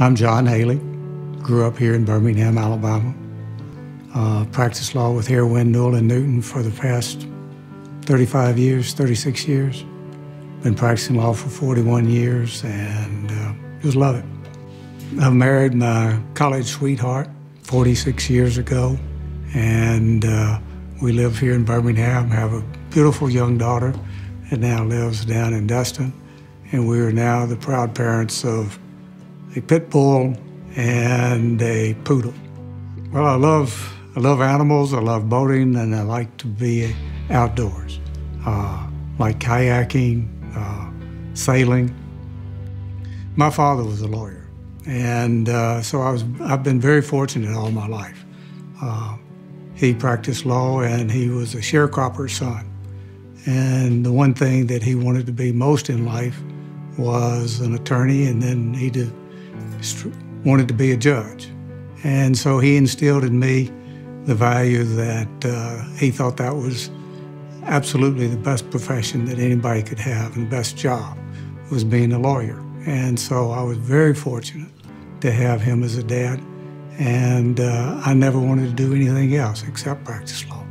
I'm John Haley. Grew up here in Birmingham, Alabama. Uh, practiced law with Hare Newell and Newton for the past 35 years, 36 years. Been practicing law for 41 years and uh, just love it. I married my college sweetheart 46 years ago, and uh, we live here in Birmingham, have a beautiful young daughter that now lives down in Destin, and we are now the proud parents of a pit bull and a poodle. Well, I love I love animals, I love boating, and I like to be outdoors, uh, like kayaking, uh, sailing. My father was a lawyer, and uh, so I was I've been very fortunate all my life. Uh, he practiced law, and he was a sharecropper's son. And the one thing that he wanted to be most in life was an attorney, and then he did, wanted to be a judge. And so he instilled in me the value that uh, he thought that was absolutely the best profession that anybody could have and the best job was being a lawyer. And so I was very fortunate to have him as a dad. And uh, I never wanted to do anything else except practice law.